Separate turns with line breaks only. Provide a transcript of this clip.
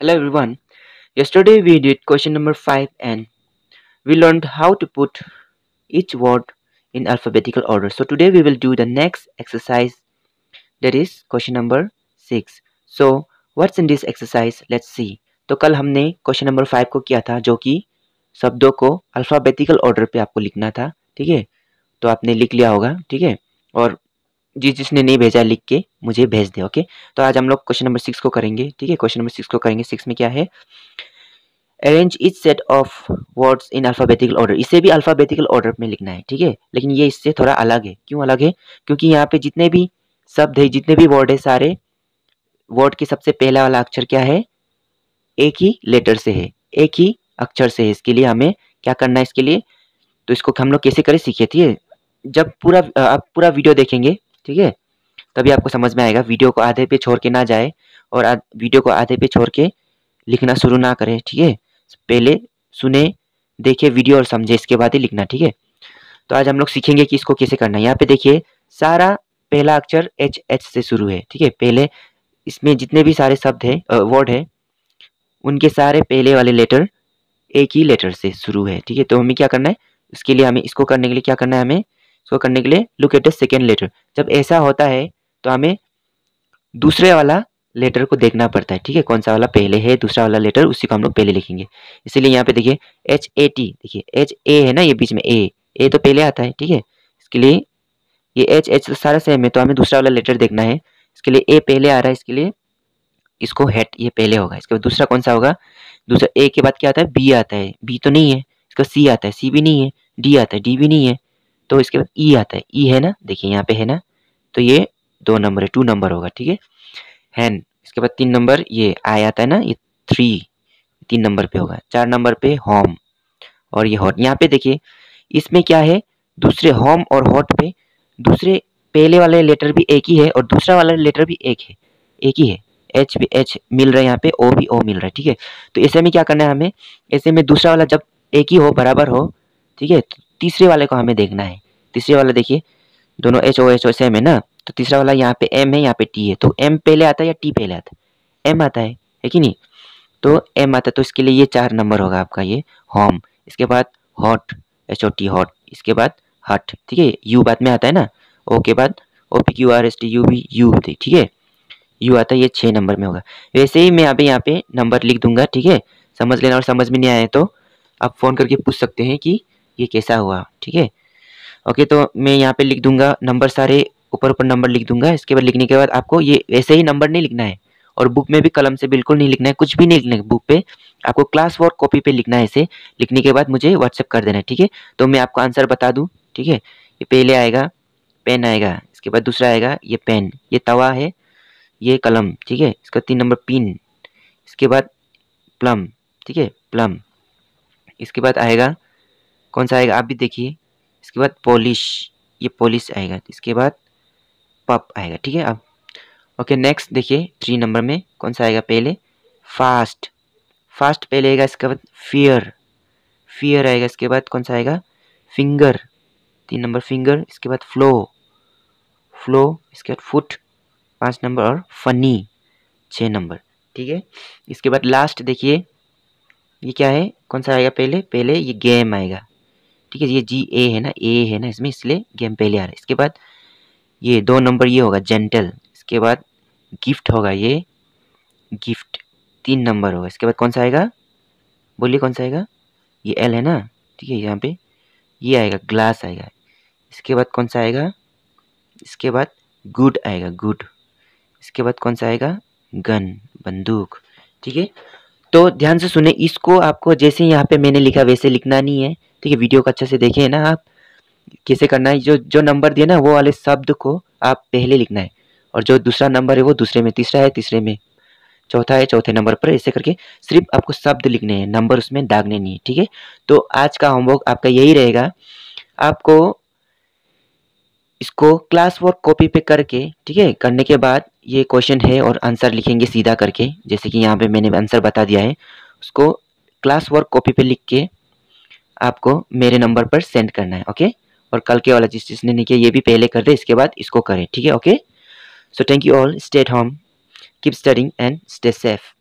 Hello everyone. Yesterday we did question number 5 and we learned how to put each word in alphabetical order. So today we will do the next exercise that is question number 6. So what's in this exercise? Let's see. तो कल हमने question number five को किया था जो कि शब्दों को अल्फ़ाबेटिकल ऑर्डर पे आपको लिखना था ठीक है तो आपने लिख लिया होगा ठीक है और जिस जिसने नहीं भेजा लिख के, मुझे भेज दे ओके तो आज हम लोग क्वेश्चन नंबर सिक्स को करेंगे, ठीक है? क्वेश्चन नंबर सिक्स को करेंगे सिक्स में क्या है? Arrange each set of words in alphabetical order इसे भी अल्फ़ाबेटिकल ऑर्डर में लिखना है, ठीक है? लेकिन ये इससे थोड़ा अलग है। क्यों अलग है? क्योंकि यहाँ पे जितने भी शब्द है, जितने भी वर्ड है, सारे वर्ड के सबसे पहला वाला अक्षर क्या है? एक ही लेटर से है। एक ही अक्षर से है। इसके लिए हमें क्या करना है इसके लिए? तो इसको हम लोग कैसे करें? सीखे थी जब पूरा आप पूरा वीडियो देखेंगे ठीक है? तभी आपको समझ में आएगा वीडियो को आधे पे छोड़ के ना जाए और वीडियो को आधे पे छोड़ के लिखना शुरू ना करें, ठीक है? पहले सुने, देखे वीडियो और समझे, इसके बाद ही लिखना, ठीक है? तो आज हम लोग सीखेंगे कि इसको कैसे करना है। यहाँ पे देखिए, सारा पहला अक्षर एच एच से शुरू है, ठीक है? पहले इसमें जितने भी सारे शब्द है वर्ड है, उनके सारे पहले वाले लेटर एक ही लेटर से शुरू है, ठीक है? तो हमें क्या करना है? इसके लिए हमें, इसको करने के लिए क्या करना है हमें? इसको करने के लिए look at the second letter जब ऐसा होता है तो हमें दूसरे वाला लेटर को देखना पड़ता है, ठीक है? कौन सा वाला पहले है, दूसरा वाला लेटर उसी को हम लोग पहले लिखेंगे. इसीलिए यहाँ पे देखिए एच ए टी देखिए एच ए है ना, ये बीच में ए ए तो पहले आता है, ठीक है? इसके लिए, ये एच एच तो सारा सेम है तो हमें दूसरा वाला लेटर देखना है. इसके लिए ए पहले आ रहा है, इसके लिए इसको हेट ये पहले होगा. इसके बाद दूसरा कौन सा होगा? दूसरा ए के बाद क्या आता है? बी आता है. बी तो नहीं है. इसका सी आता है. सी भी नहीं है. डी आता है. डी भी नहीं है. तो इसके बाद ई आता है। ई है ना? देखिए यहाँ पे है ना? तो ये दो नंबर है टू नंबर होगा, ठीक है? हैन इसके बाद तीन नंबर ये आई आता है ना? ये थ्री तीन नंबर पे होगा। चार नंबर पे होम और ये हॉट यहाँ पे देखिए, इसमें क्या है? दूसरे होम और हॉट पे, दूसरे, पहले वाले लेटर भी एक ही है और दूसरा वाला लेटर भी एक है। एक ही है। एच भी एच मिल रहा है यहाँ पे ओ भी ओ मिल रहा है, ठीक है? तो ऐसे में क्या करना है हमें? ऐसे में दूसरा वाला जब एक ही हो, बराबर हो, ठीक है? तीसरे वाले को हमें देखना है। तीसरे वाला देखिए, दोनों H O H O same है ना? तो तीसरा वाला यहाँ पे एम है, यहाँ पे टी है। तो एम पहले आता है या टी पहले आता है? एम आता है है कि नहीं? तो एम आता है तो इसके लिए ये चार नंबर होगा आपका ये होम इसके बाद hot H O T hot इसके बाद हट ठीक है? यू बाद में आता है ना? ओ के बाद O P Q R S T U भी यू ठीक है? यू आता है, ये छः नंबर में होगा। वैसे ही मैं अभी यहाँ पे नंबर लिख दूँगा, ठीक है? समझ लेना और समझ में नहीं आए तो आप फ़ोन करके पूछ सकते हैं कि ये कैसा हुआ? ठीक है? ओके तो मैं यहाँ पे लिख दूँगा नंबर सारे ऊपर ऊपर नंबर लिख दूँगा। इसके बाद लिखने के बाद आपको ये ऐसे ही नंबर नहीं लिखना है। और बुक में भी कलम से बिल्कुल नहीं लिखना है। कुछ भी नहीं लिखना है बुक पे। आपको क्लास वर्क कॉपी पे लिखना है इसे। लिखने के बाद मुझे व्हाट्सअप कर देना है ठीक है? तो मैं आपको आंसर बता दूँ, ठीक है? ये पहले आएगा पेन आएगा। इसके बाद दूसरा आएगा, ये पेन ये तवा है, ये कलम, ठीक है? इसका तीन नंबर पिन इसके बाद प्लम ठीक है? प्लम इसके बाद आएगा कौन सा आएगा? आप भी देखिए। इसके बाद पॉलिश ये पॉलिश आएगा। इसके बाद पप आएगा। ठीक है, अब। ओके नेक्स्ट देखिए थ्री नंबर में कौन सा आएगा पहले? फास्ट फास्ट पहले आएगा, इसके बाद फियर फियर आएगा, इसके बाद कौन सा आएगा? फिंगर तीन नंबर फिंगर इसके बाद फ्लो फ्लो इसके बाद फुट पाँच नंबर और फनी छः नंबर ठीक है? इसके बाद लास्ट देखिए, ये क्या है? कौन सा आएगा पहले? पहले ये गेम आएगा। ठीक है, ये जी ए है ना ए है ना, इसमें इसलिए गेम पहले आ रहा है। इसके बाद ये दो नंबर ये होगा जेंटल इसके बाद गिफ्ट होगा ये गिफ्ट तीन नंबर होगा। इसके बाद कौन सा आएगा? बोलिए कौन सा आएगा? ये एल है ना, ठीक है, यहाँ पे ये आएगा ग्लास आएगा। इसके बाद कौन सा आएगा? इसके बाद गुड आएगा गुड इसके बाद कौन सा आएगा? गन बंदूक, ठीक है? तो ध्यान से सुने, इसको आपको जैसे यहाँ पे मैंने लिखा, वैसे लिखना नहीं है। ठीक है, वीडियो को अच्छे से देखें ना आप। कैसे करना है, जो जो नंबर दिए ना, वो वाले शब्द को आप पहले लिखना है। और जो दूसरा नंबर है, वो दूसरे में, तीसरा है, तीसरे में। चौथा है, चौथे नंबर पर, ऐसे करके सिर्फ़ आपको शब्द लिखने हैं, नंबर उसमें दागने नहीं है, ठीक है? तो आज का होमवर्क आपका यही रहेगा। आपको इसको क्लास वर्क कॉपी पे करके, ठीक है, करने के बाद ये क्वेश्चन है और आंसर लिखेंगे सीधा करके, जैसे कि यहाँ पे मैंने आंसर बता दिया है। उसको क्लास वर्क कॉपी पे लिख के आपको मेरे नंबर पर सेंड करना है ओके और कल के वाला जिस जिसने नहीं किया, ये भी पहले कर दे, इसके बाद इसको करें, ठीक है okay so thank you all stay home keep studying and stay safe